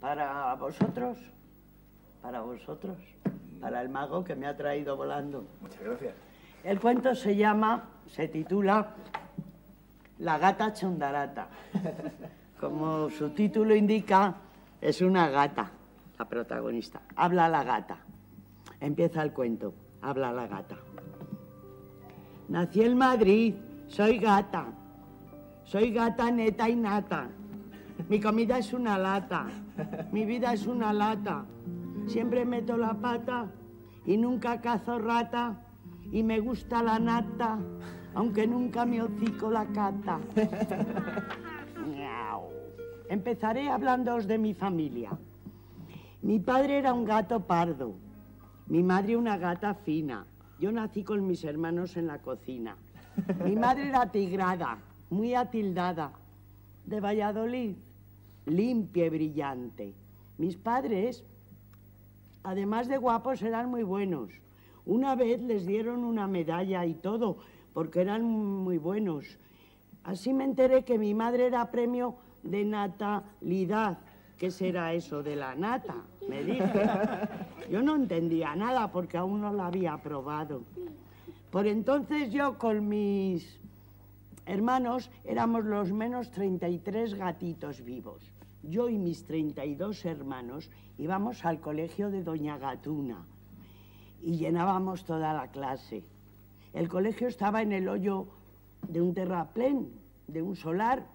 Para vosotros, para vosotros, para el mago que me ha traído volando. Muchas gracias. El cuento se llama, se titula La gata chundarata. Como su título indica, es una gata, la protagonista. Habla la gata. Empieza el cuento. Habla la gata. Nací en Madrid, soy gata. Soy gata neta y nata. Mi comida es una lata. Mi vida es una lata. Siempre meto la pata y nunca cazo rata. Y me gusta la nata, aunque nunca me hocico la cata. Empezaré hablándoos de mi familia. Mi padre era un gato pardo, mi madre una gata fina. Yo nací con mis hermanos en la cocina. Mi madre era tigrada, muy atildada, de Valladolid, limpia y brillante. Mis padres, además de guapos, eran muy buenos. Una vez les dieron una medalla y todo, porque eran muy buenos. Así me enteré que mi madre era premio de natalidad. ¿Qué será eso de la nata? Me dije. Yo no entendía nada porque aún no la había probado. Por entonces yo con mis hermanos éramos los menos 33 gatitos vivos. Yo y mis 32 hermanos íbamos al colegio de Doña Gatuna y llenábamos toda la clase. El colegio estaba en el hoyo de un terraplén, de un solar,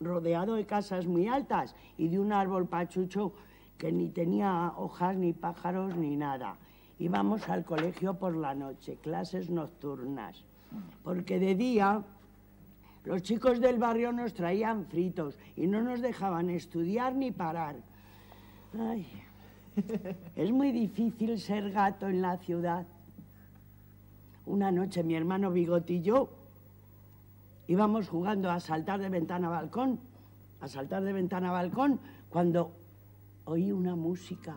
rodeado de casas muy altas y de un árbol pachucho que ni tenía hojas, ni pájaros, ni nada. Íbamos al colegio por la noche, clases nocturnas, porque de día los chicos del barrio nos traían fritos y no nos dejaban estudiar ni parar. Ay, es muy difícil ser gato en la ciudad. Una noche mi hermano Bigote y yo íbamos jugando a saltar de ventana a balcón, a saltar de ventana a balcón, cuando oí una música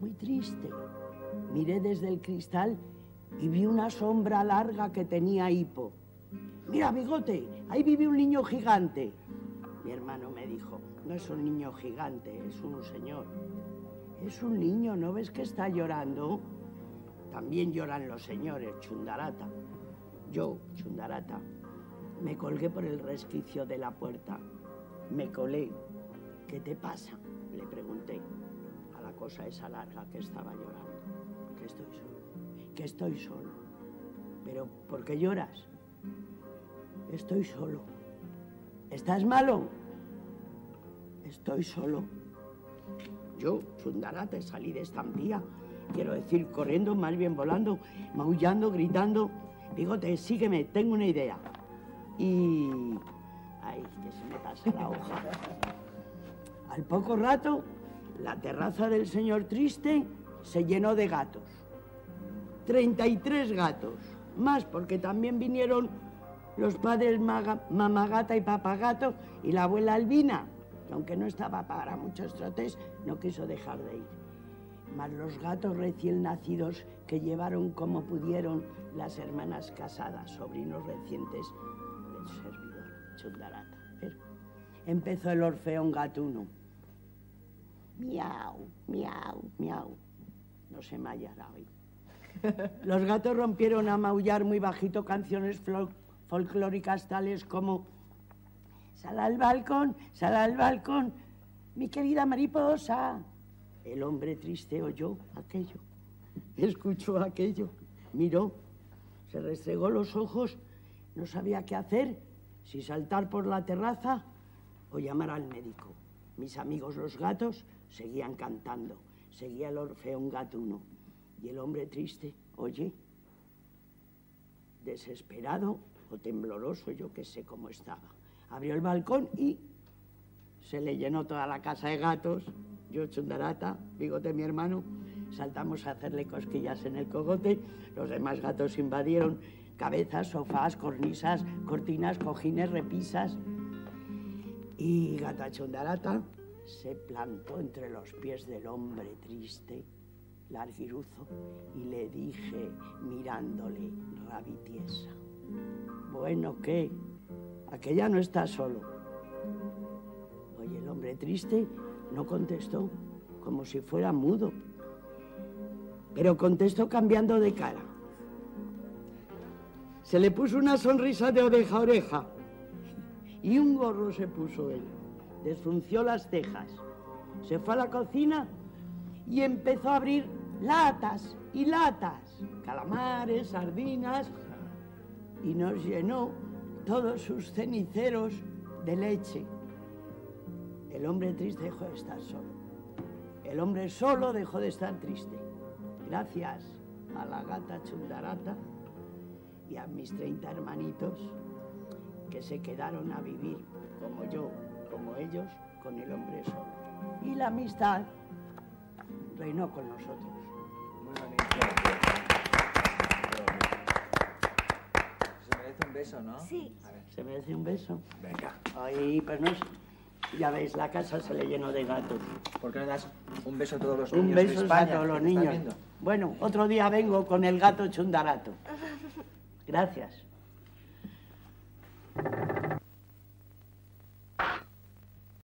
muy triste. Miré desde el cristal y vi una sombra larga que tenía hipo. Mira, bigote, ahí vive un niño gigante. Mi hermano me dijo, no es un niño gigante, es un señor. Es un niño, ¿no ves que está llorando? También lloran los señores, chundarata. Yo, chundarata, me colgué por el resquicio de la puerta. Me colé. ¿Qué te pasa? Le pregunté a la cosa esa larga que estaba llorando. Que estoy solo. Que estoy solo. Pero, ¿por qué lloras? Estoy solo. ¿Estás malo? Estoy solo. Yo, Chundarata, salí de estampía. Quiero decir, corriendo, más bien volando, maullando, gritando. Bigote, sígueme, tengo una idea. Y... Ay, que se me pasa la hoja. Al poco rato, la terraza del señor Triste se llenó de gatos. 33 gatos. Más porque también vinieron los padres Maga, Mamagata y Papagato y la abuela Albina, que aunque no estaba para muchos trotes, no quiso dejar de ir. Más los gatos recién nacidos que llevaron como pudieron las hermanas casadas, sobrinos recientes del servidor, Chundarata. Pero empezó el orfeón gatuno. Miau, miau, miau. No se me hallará hoy. Los gatos rompieron a maullar muy bajito canciones folclóricas tales como Sal al balcón, sal al balcón, mi querida mariposa. El hombre triste oyó aquello, escuchó aquello, miró, se restregó los ojos, no sabía qué hacer, si saltar por la terraza o llamar al médico. Mis amigos los gatos seguían cantando, seguía el orfeón gatuno. Y el hombre triste, oye, desesperado o tembloroso, yo que sé cómo estaba. Abrió el balcón y se le llenó toda la casa de gatos. Yo, Chundarata, Bigote, mi hermano, saltamos a hacerle cosquillas en el cogote. Los demás gatos invadieron cabezas, sofás, cornisas, cortinas, cojines, repisas. Y Gata Chundarata se plantó entre los pies del hombre triste, larguiruzo, y le dije, mirándole, rabitiesa, bueno, ¿qué? Aquella no está solo. Oye, el hombre triste no contestó, como si fuera mudo. Pero contestó cambiando de cara. Se le puso una sonrisa de oreja a oreja y un gorro se puso él. Desfrunció las cejas. Se fue a la cocina y empezó a abrir latas y latas, calamares, sardinas, y nos llenó todos sus ceniceros de leche. El hombre triste dejó de estar solo. El hombre solo dejó de estar triste. Gracias a la gata chundarata y a mis 30 hermanitos que se quedaron a vivir como yo, como ellos, con el hombre solo. Y la amistad reinó con nosotros. ¿no? Sí. A ver. ¿Se merece un beso? Venga. Ay, pero no es... Ya veis, la casa se le llenó de gatos. ¿Por qué no das un beso a todos los niños? Un beso a todos los niños. Bueno, otro día vengo con el gato chundarato. Gracias.